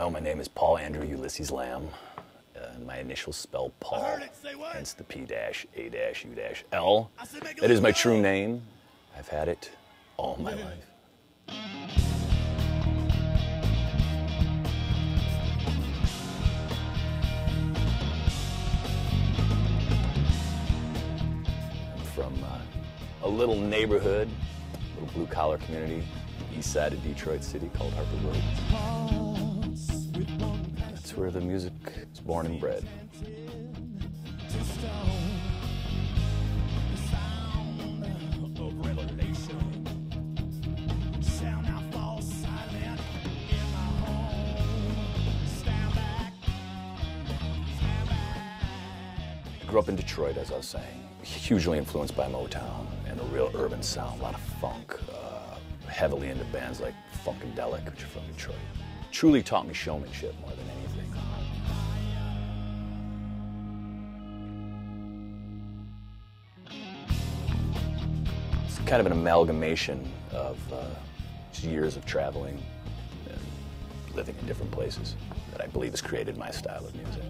Well, my name is Paul Andrew Ulysses Lamb. Uh, my initials spell Paul, heard it. Say what? hence the P dash A dash U dash L. I said make it That is my true name. I've had it all my life. I'm from uh, a little neighborhood, a little blue collar community, east side of Detroit City called Harper Woods. That's where the music is born and bred. I grew up in Detroit, as I was saying, hugely influenced by Motown and a real urban sound, a lot of funk, uh, heavily into bands like Funkadelic, which are from Detroit. Truly taught me showmanship more than anything. It's kind of an amalgamation of uh, years of traveling and living in different places that I believe has created my style of music.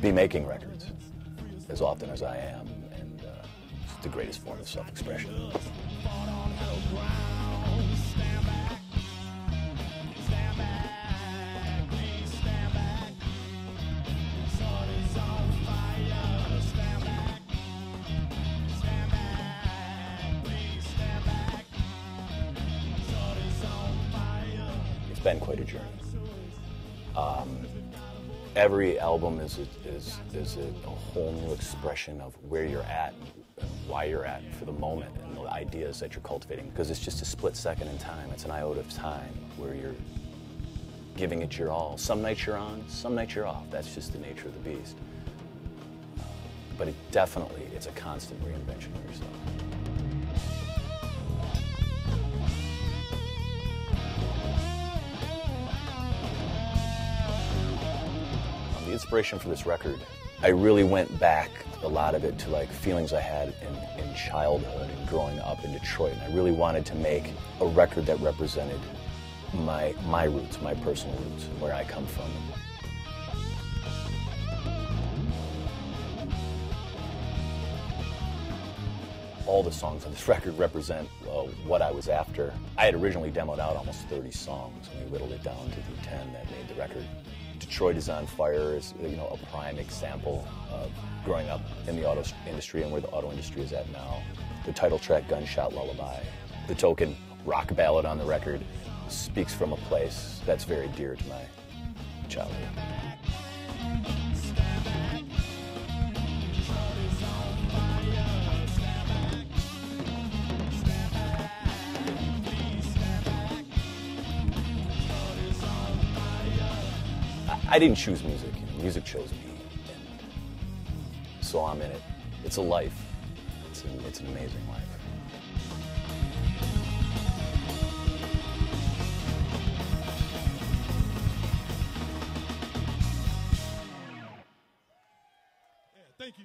Be making records as often as I am, the greatest form of self expression. It's been quite a journey. Um, every album is a, is, is a, a whole new expression of where you're at and why you're at for the moment and the ideas that you're cultivating because it's just a split second in time. It's an iota of time where you're giving it your all. Some nights you're on, some nights you're off. That's just the nature of the beast. Uh, but it definitely, it's a constant reinvention of yourself. Inspiration for this record, I really went back a lot of it to like feelings I had in, in childhood and growing up in Detroit. And I really wanted to make a record that represented my my roots, my personal roots, where I come from. All the songs on this record represent uh, what I was after. I had originally demoed out almost 30 songs, and we whittled it down to the 10 that made the record. Detroit is on fire is you know a prime example of growing up in the auto industry and where the auto industry is at now. The title track "Gunshot Lullaby," the token rock ballad on the record, speaks from a place that's very dear to my childhood. I didn't choose music. You know, music chose me, and so I'm in it. It's a life. It's an, it's an amazing life. Yeah, thank you.